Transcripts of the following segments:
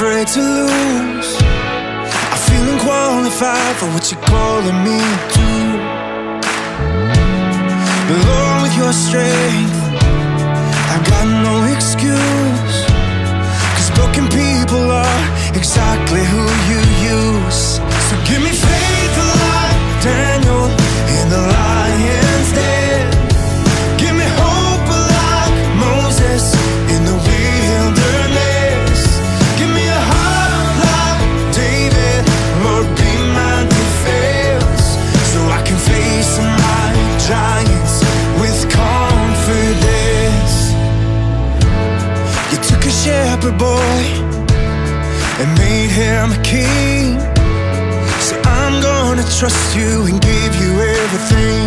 afraid to lose. I feel unqualified for what you're calling me to. But with your strength, I've got no excuse. Cause broken people are exactly who you use. So give me faith shepherd boy and made him a king. So I'm gonna trust you and give you everything.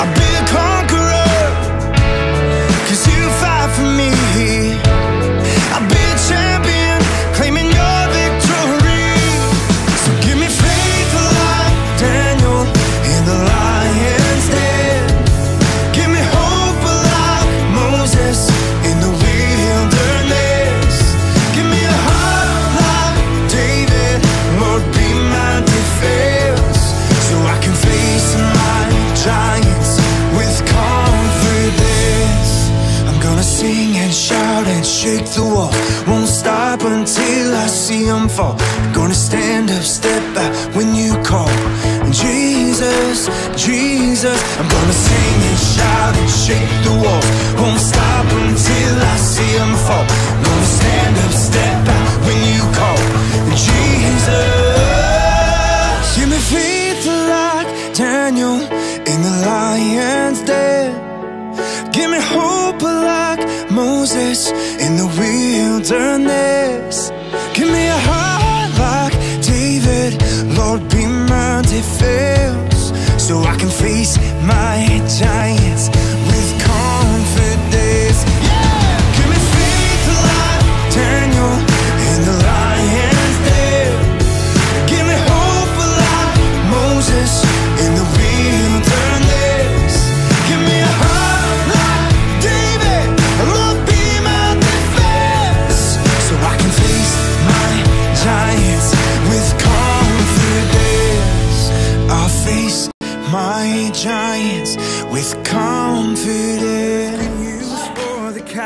I'll be a conqueror, cause you fight for me. Fall. Gonna stand up, step out when you call. Jesus, Jesus, I'm gonna sing and shout and shake the walls. Won't stop until I see them fall. Gonna stand up, step out when you call. Jesus, give me faith like Daniel in the lion's den. Give me hope like Moses in the wilderness. Me a heart like David, Lord, be my defense. So I can face my giants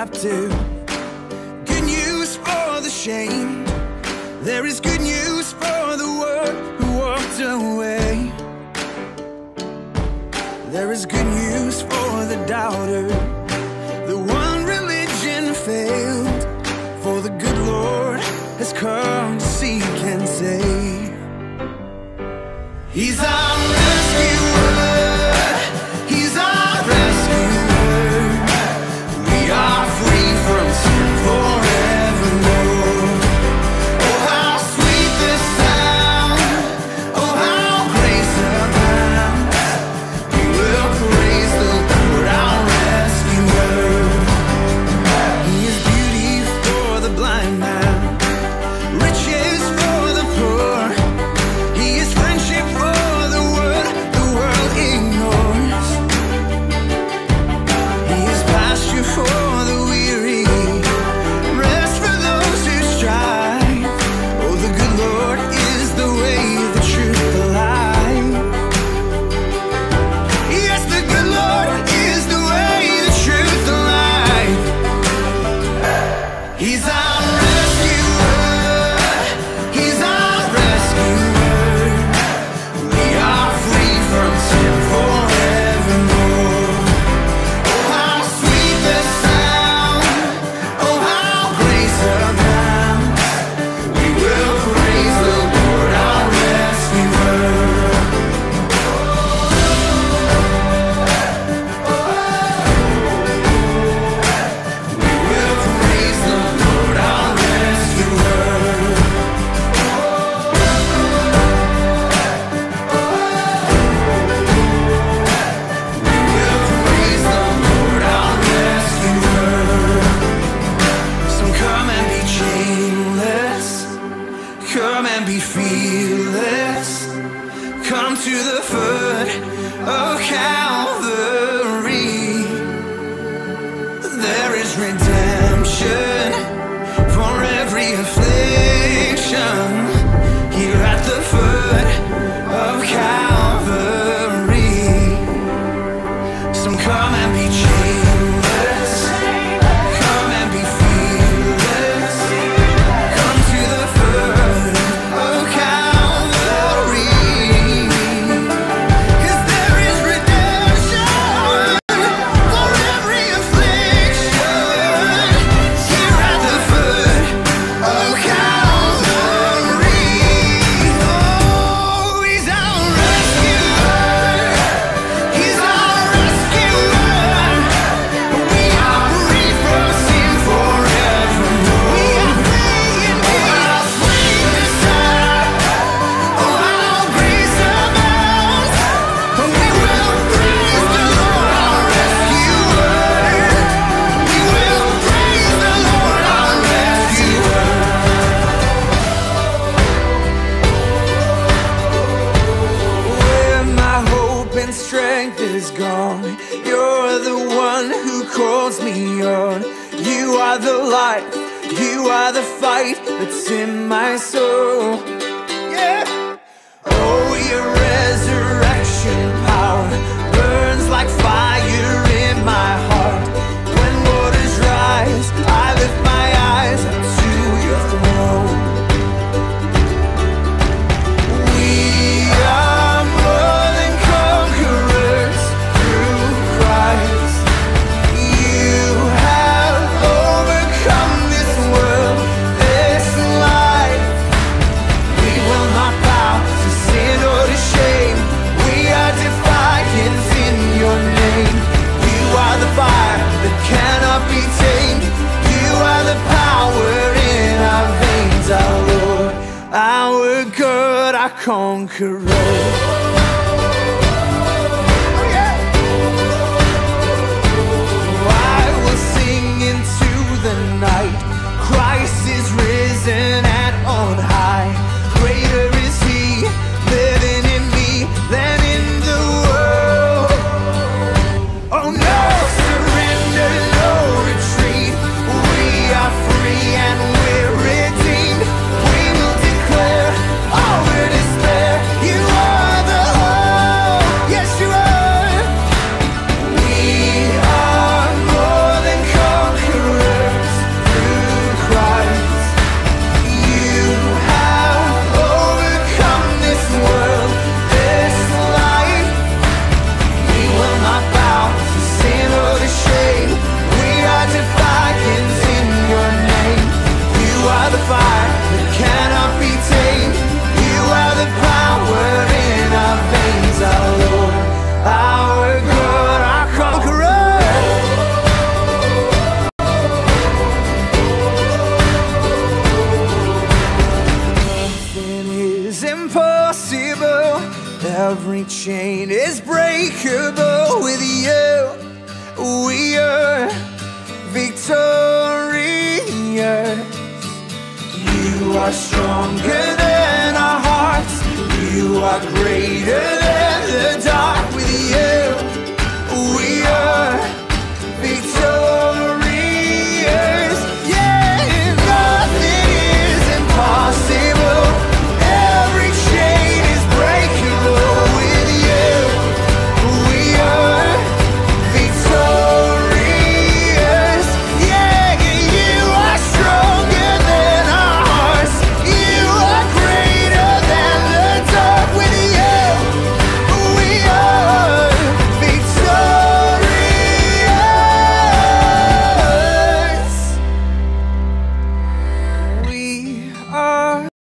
captive, good news for the shame. There is good news for the one who walked away. There is good news for the doubter, the one religion failed. For the good Lord has come to seek and save. He's our Come to the foot of Calvary. There is redemption for every affliction. is gone. You're the one who calls me on. You are the light, you are the fight that's in my soul. conqueror.